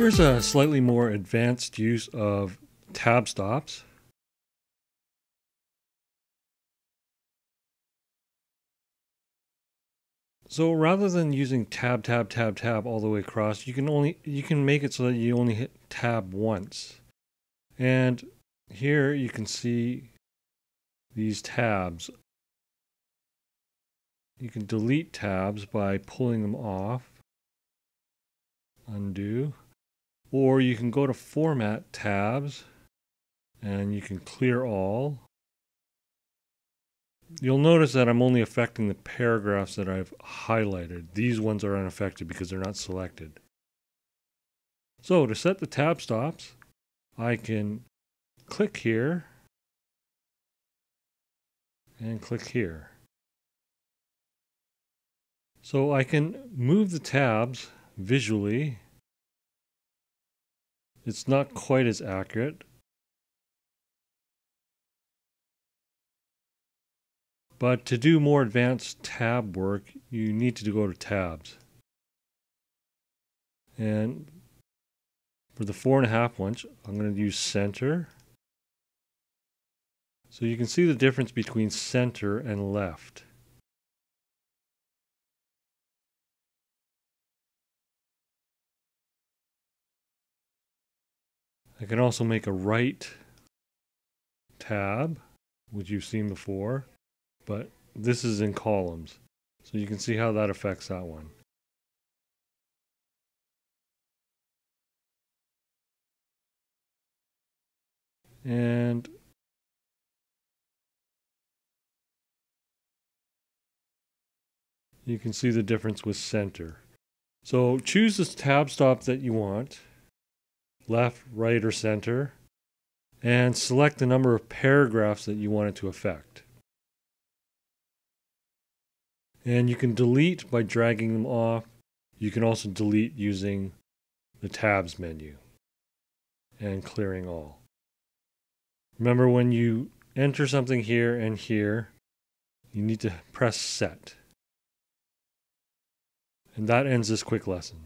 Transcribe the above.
Here's a slightly more advanced use of tab stops. So rather than using tab, tab, tab, tab all the way across, you can only you can make it so that you only hit tab once. And here you can see these tabs. You can delete tabs by pulling them off. Undo. Or you can go to Format tabs and you can clear all. You'll notice that I'm only affecting the paragraphs that I've highlighted. These ones are unaffected because they're not selected. So to set the tab stops, I can click here and click here. So I can move the tabs visually. It's not quite as accurate, But to do more advanced tab work, you need to go to tabs. And for the four and a half ones, I'm going to use center. So you can see the difference between center and left. I can also make a right tab, which you've seen before but this is in columns. So you can see how that affects that one. And you can see the difference with center. So choose the tab stop that you want, left, right, or center, and select the number of paragraphs that you want it to affect. And you can delete by dragging them off. You can also delete using the tabs menu and clearing all. Remember when you enter something here and here, you need to press set. And that ends this quick lesson.